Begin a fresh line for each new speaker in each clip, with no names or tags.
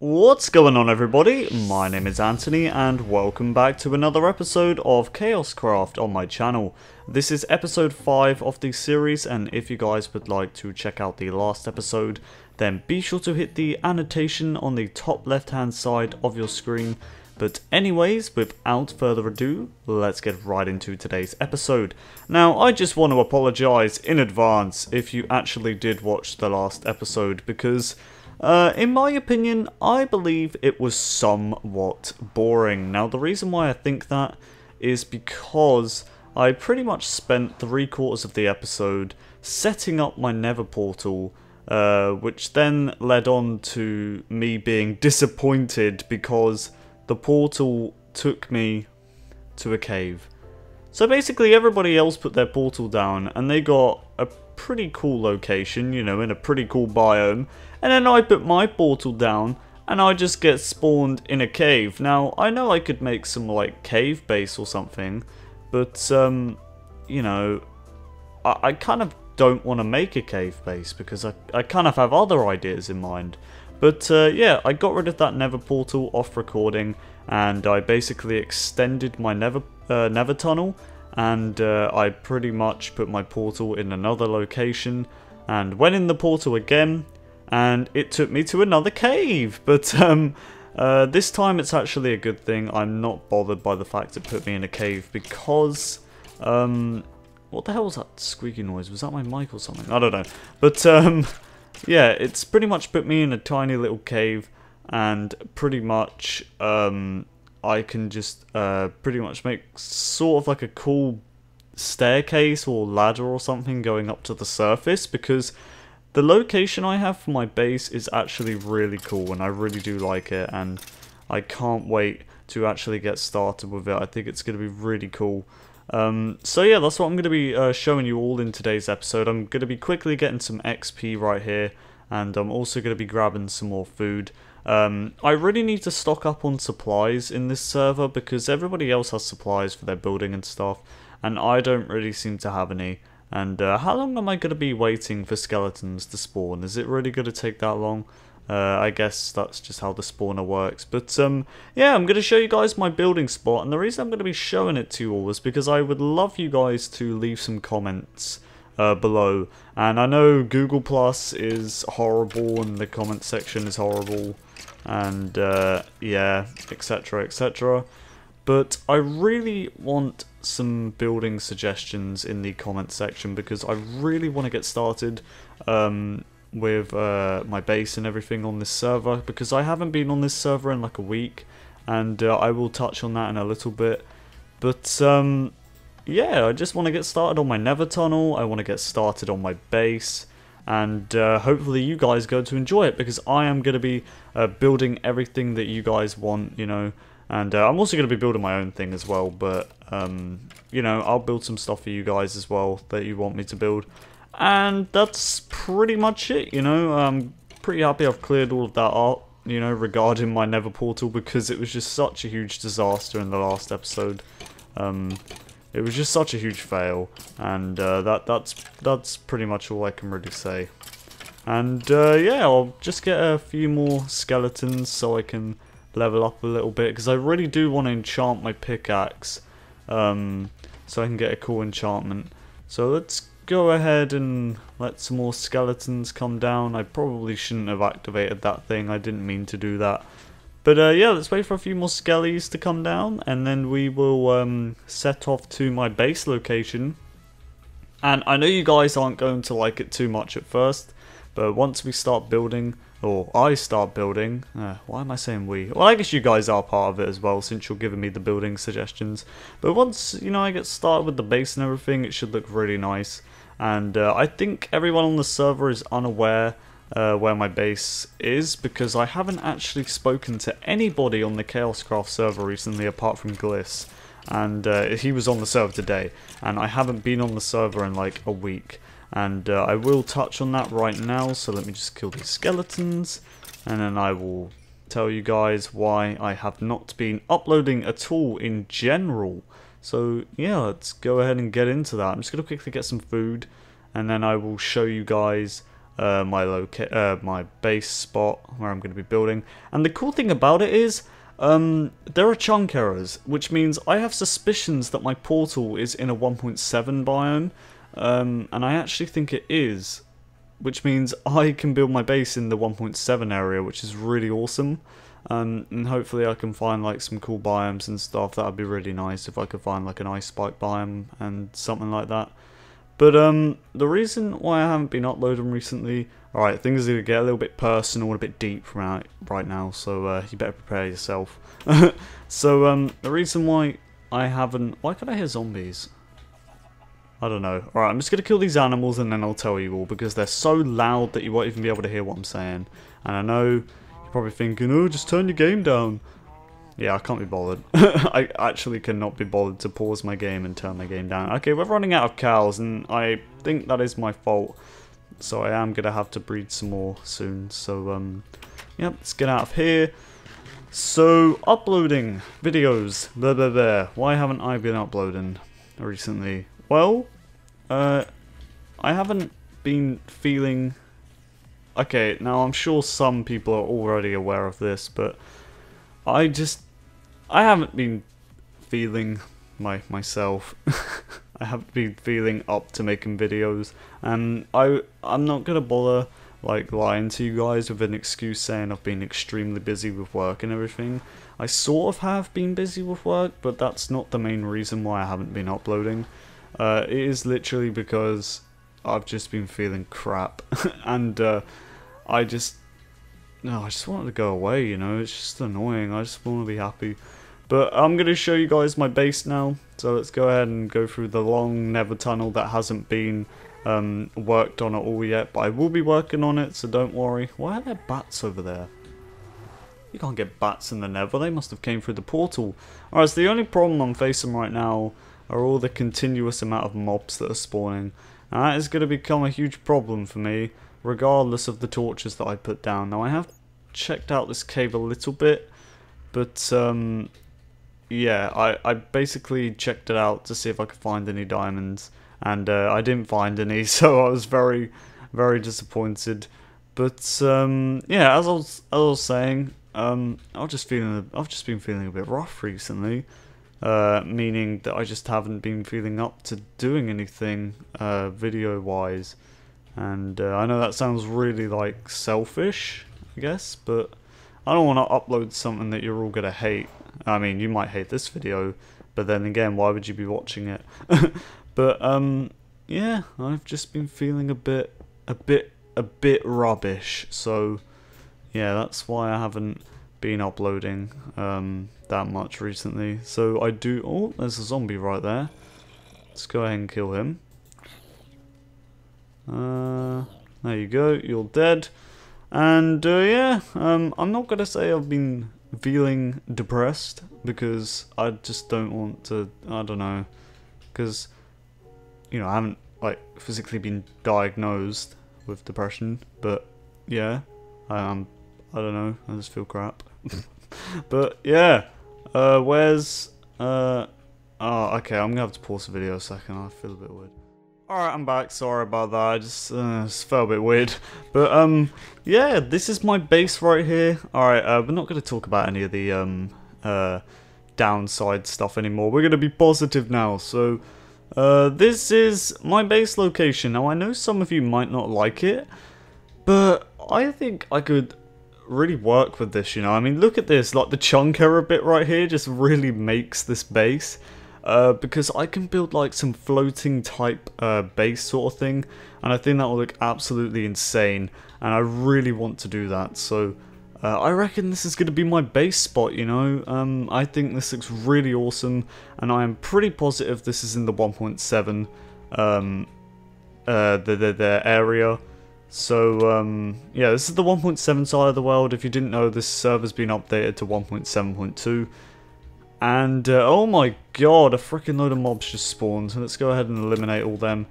What's going on everybody? My name is Anthony and welcome back to another episode of KaoshKraft on my channel. This is episode 5 of the series and if you guys would like to check out the last episode then be sure to hit the annotation on the top left hand side of your screen. But anyways, without further ado, let's get right into today's episode. Now, I just want to apologise in advance if you actually did watch the last episode because uh, in my opinion, I believe it was somewhat boring. Now, the reason why I think that is because I pretty much spent three quarters of the episode setting up my nether portal, uh, which then led on to me being disappointed because the portal took me to a cave. So basically everybody else put their portal down and they got a pretty cool location, you know, in a pretty cool biome, and then I put my portal down and I just get spawned in a cave. Now, I know I could make some, like, cave base or something, but, um, you know, I, I kind of don't want to make a cave base because I, I kind of have other ideas in mind. But, uh, yeah, I got rid of that nether portal off recording, and I basically extended my nether, uh, nether tunnel, and uh, I pretty much put my portal in another location, and went in the portal again, and it took me to another cave. But um, uh, this time it's actually a good thing. I'm not bothered by the fact it put me in a cave because... Um, what the hell was that squeaky noise? Was that my mic or something? I don't know. But um, yeah, it's pretty much put me in a tiny little cave and pretty much um, I can just uh, pretty much make sort of like a cool staircase or ladder or something going up to the surface because the location I have for my base is actually really cool and I really do like it and I can't wait to actually get started with it. I think it's going to be really cool. Um, so yeah, that's what I'm going to be uh, showing you all in today's episode. I'm going to be quickly getting some XP right here and I'm also going to be grabbing some more food. Um, I really need to stock up on supplies in this server because everybody else has supplies for their building and stuff and I don't really seem to have any. And uh, how long am I going to be waiting for skeletons to spawn? Is it really going to take that long? Uh, I guess that's just how the spawner works. But um, yeah, I'm going to show you guys my building spot. And the reason I'm going to be showing it to you all is because I would love you guys to leave some comments uh, below. And I know Google Plus is horrible and the comment section is horrible. And uh, yeah, etc, etc. But I really want some building suggestions in the comment section because I really want to get started um, with uh, my base and everything on this server because I haven't been on this server in like a week and uh, I will touch on that in a little bit. But um, yeah, I just want to get started on my nether tunnel, I want to get started on my base and uh, hopefully you guys go to enjoy it because I am going to be uh, building everything that you guys want, you know, and uh, I'm also going to be building my own thing as well, but, um, you know, I'll build some stuff for you guys as well that you want me to build. And that's pretty much it, you know. I'm pretty happy I've cleared all of that art, you know, regarding my nether portal because it was just such a huge disaster in the last episode. Um, it was just such a huge fail, and uh, that that's that's pretty much all I can really say. And uh, yeah, I'll just get a few more skeletons so I can level up a little bit because I really do want to enchant my pickaxe um, so I can get a cool enchantment. So let's go ahead and let some more skeletons come down. I probably shouldn't have activated that thing. I didn't mean to do that. But uh, yeah, let's wait for a few more skellies to come down and then we will um, set off to my base location. And I know you guys aren't going to like it too much at first, but once we start building, or I start building. Uh, why am I saying we? Well, I guess you guys are part of it as well, since you're giving me the building suggestions. But once, you know, I get started with the base and everything, it should look really nice. And uh, I think everyone on the server is unaware uh, where my base is, because I haven't actually spoken to anybody on the KaoshKraft server recently, apart from Gliss. And uh, he was on the server today, and I haven't been on the server in like a week. And uh, I will touch on that right now so let me just kill these skeletons and then I will tell you guys why I have not been uploading at all in general. So yeah let's go ahead and get into that. I'm just gonna quickly get some food and then I will show you guys uh, my loca- uh, my base spot where I'm going to be building. And the cool thing about it is, um, there are chunk errors, which means I have suspicions that my portal is in a 1.7 biome, um, and I actually think it is, which means I can build my base in the 1.7 area, which is really awesome. Um, and hopefully I can find like some cool biomes and stuff. That would be really nice if I could find like an ice spike biome and something like that. But um, the reason why I haven't been uploading recently, alright, things are going to get a little bit personal, a bit deep right, right now, so uh, you better prepare yourself. so um, the reason why I haven't, why can I hear zombies? I don't know. Alright, I'm just going to kill these animals and then I'll tell you all, because they're so loud that you won't even be able to hear what I'm saying. And I know you're probably thinking, oh, just turn your game down. Yeah, I can't be bothered. I actually cannot be bothered to pause my game and turn my game down. Okay, we're running out of cows, and I think that is my fault. So I am going to have to breed some more soon. So, um, yep, let's get out of here. So, uploading videos. Blah, blah, blah. Why haven't I been uploading recently? Well, uh, I haven't been feeling... Okay, now I'm sure some people are already aware of this, but I just I haven't been feeling my myself. I haven't been feeling up to making videos, and I I'm not gonna bother like lying to you guys with an excuse saying I've been extremely busy with work and everything. I sort of have been busy with work, but that's not the main reason why I haven't been uploading. Uh, it is literally because I've just been feeling crap, and uh, I just no, I just wanted to go away. You know, it's just annoying. I just want to be happy. But I'm going to show you guys my base now. So let's go ahead and go through the long nether tunnel that hasn't been um, worked on at all yet. But I will be working on it, so don't worry. Why are there bats over there? You can't get bats in the nether. They must have came through the portal. Alright, so the only problem I'm facing right now are all the continuous amount of mobs that are spawning. And that is going to become a huge problem for me, regardless of the torches that I put down. Now I have checked out this cave a little bit, but um, yeah, I, I basically checked it out to see if I could find any diamonds, and uh, I didn't find any, so I was very, very disappointed. But um, yeah, as I was, as I was saying, um, I've just feeling, I've just been feeling a bit rough recently, uh, meaning that I just haven't been feeling up to doing anything uh, video-wise, and uh, I know that sounds really like selfish, I guess, but I don't want to upload something that you're all gonna hate I mean, you might hate this video, but then again, why would you be watching it? but um, yeah, I've just been feeling a bit, a bit, a bit rubbish. So yeah, that's why I haven't been uploading um, that much recently. So I do. Oh, there's a zombie right there. Let's go ahead and kill him. Uh, there you go. You're dead. And uh, yeah, um, I'm not gonna say I've been feeling depressed because I just don't want to. I don't know, because you know I haven't like physically been diagnosed with depression, but yeah, I am. I don't know. I just feel crap. but yeah, uh, where's uh? Oh, okay. I'm gonna have to pause the video a second. I feel a bit weird. Alright, I'm back. Sorry about that. I just, uh, just felt a bit weird. But, um, yeah, this is my base right here. Alright, uh, we're not going to talk about any of the, um, uh, downside stuff anymore. We're going to be positive now. So, uh, this is my base location. Now, I know some of you might not like it, but I think I could really work with this, you know. I mean, look at this. Like, the chunk error bit right here just really makes this base. Uh, because I can build like some floating type uh, base sort of thing and I think that will look absolutely insane and I really want to do that so uh, I reckon this is going to be my base spot you know? Um, I think this looks really awesome and I am pretty positive this is in the 1.7 um, uh, the, the, the area. So um, yeah this is the 1.7 side of the world. If you didn't know this server's been updated to 1.7.2 and, uh, oh my god, a freaking load of mobs just spawned. So let's go ahead and eliminate all them.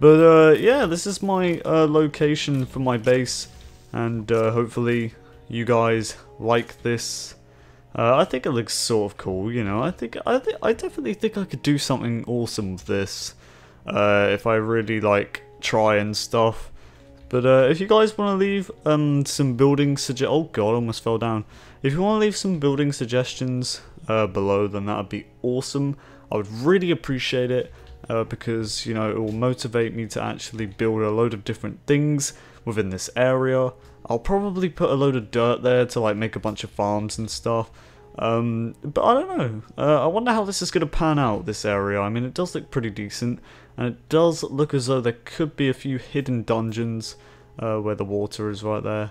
But, uh, yeah, this is my uh, location for my base. And uh, hopefully you guys like this. Uh, I think it looks sort of cool, you know. I think I think I definitely think I could do something awesome with this uh, if I really like try and stuff. But uh, if you guys want to leave um, some building suggest, oh god, I almost fell down. If you want to leave some building suggestions uh, below, then that would be awesome. I would really appreciate it uh, because you know it will motivate me to actually build a load of different things within this area. I'll probably put a load of dirt there to like make a bunch of farms and stuff. Um, but I don't know. Uh, I wonder how this is going to pan out, this area. I mean, it does look pretty decent. And it does look as though there could be a few hidden dungeons uh, where the water is right there.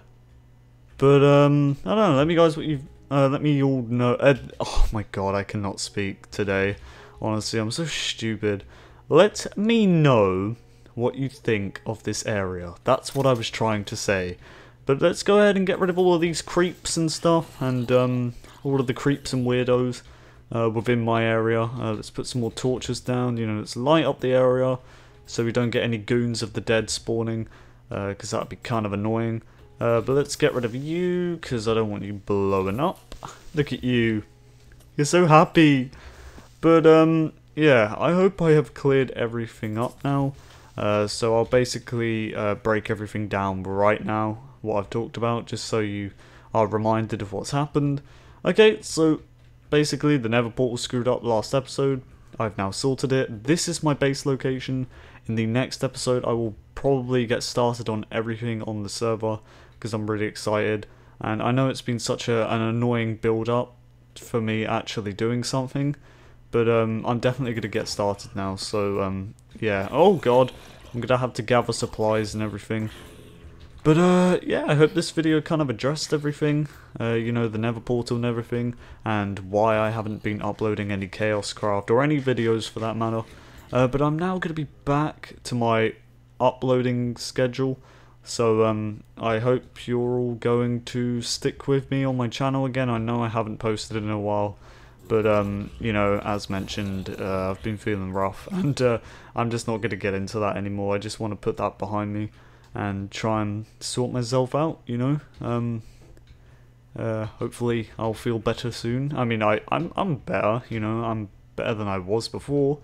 But, um, I don't know. Let me guys what you uh, let me all know. oh my god, I cannot speak today. Honestly, I'm so stupid. Let me know what you think of this area. That's what I was trying to say. But let's go ahead and get rid of all of these creeps and stuff, and um, all of the creeps and weirdos uh, within my area. Uh, let's put some more torches down, you know, let's light up the area so we don't get any goons of the dead spawning, because uh, that'd be kind of annoying. Uh, but let's get rid of you, because I don't want you blowing up. Look at you. You're so happy. But, um, yeah, I hope I have cleared everything up now. Uh, so I'll basically uh, break everything down right now, what I've talked about, just so you are reminded of what's happened. Okay, so basically the nether portal screwed up last episode. I've now sorted it. This is my base location. In the next episode I will probably get started on everything on the server because I'm really excited. And I know it's been such a, an annoying build up for me actually doing something. But um, I'm definitely going to get started now, so um, yeah. Oh god, I'm going to have to gather supplies and everything. But uh, yeah, I hope this video kind of addressed everything, uh, you know, the Nether Portal and everything, and why I haven't been uploading any KaoshKraft, or any videos for that matter. Uh, but I'm now going to be back to my uploading schedule, so um, I hope you're all going to stick with me on my channel again. I know I haven't posted in a while, but, um, you know, as mentioned, uh, I've been feeling rough, and uh, I'm just not going to get into that anymore. I just want to put that behind me and try and sort myself out, you know. Um, uh, hopefully, I'll feel better soon. I mean, I, I'm, I'm better, you know, I'm better than I was before.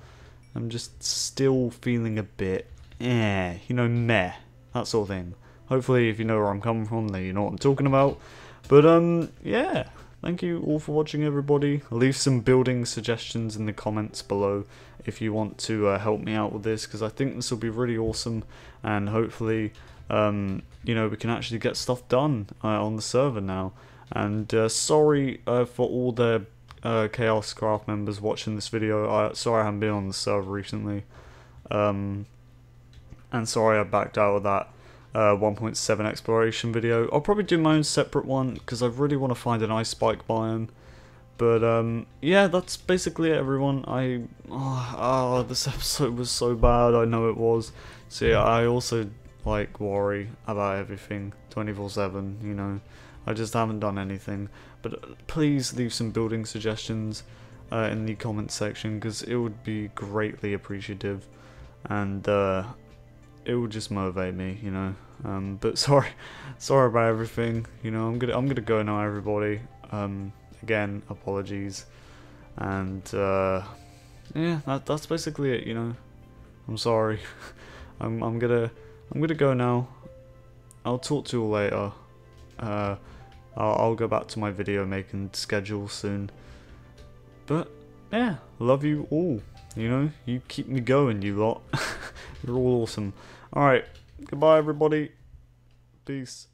I'm just still feeling a bit, eh, you know, meh, that sort of thing. Hopefully, if you know where I'm coming from, then you know what I'm talking about. But, um, yeah, Thank you all for watching everybody. Leave some building suggestions in the comments below if you want to uh, help me out with this because I think this will be really awesome and hopefully um, you know we can actually get stuff done uh, on the server now. And uh, sorry uh, for all the uh, KaoshKraft members watching this video. I, sorry I haven't been on the server recently. Um, and sorry I backed out of that uh, 1.7 exploration video. I'll probably do my own separate one because I really want to find an ice spike biome. But um, yeah, that's basically it, everyone. I oh, oh, this episode was so bad. I know it was. So yeah, I also like worry about everything 24/7. You know, I just haven't done anything. But please leave some building suggestions uh, in the comment section because it would be greatly appreciative. And uh, it will just motivate me, you know. Um, but sorry, sorry about everything. You know, I'm gonna I'm gonna go now, everybody. Um, again, apologies, and uh, yeah, that, that's basically it. You know, I'm sorry. I'm I'm gonna I'm gonna go now. I'll talk to you later. Uh, I'll, I'll go back to my video making schedule soon. But yeah, love you all. You know, you keep me going, you lot. You're all awesome. Alright, goodbye everybody. Peace.